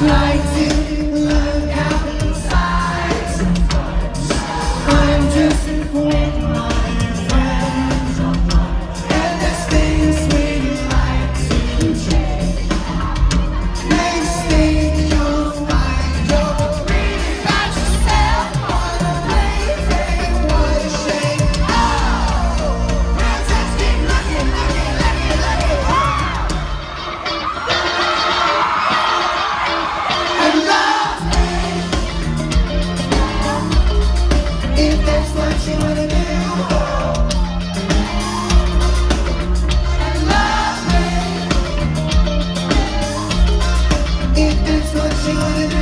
fly What you wanna do.